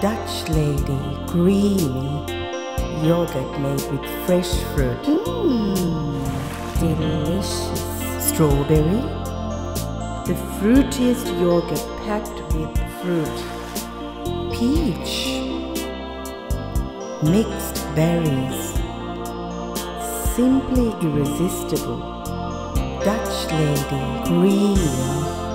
Dutch Lady green yogurt made with fresh fruit. Mmm, delicious. Strawberry, the fruitiest yogurt packed with fruit. Peach, mixed berries, simply irresistible. Dutch Lady green.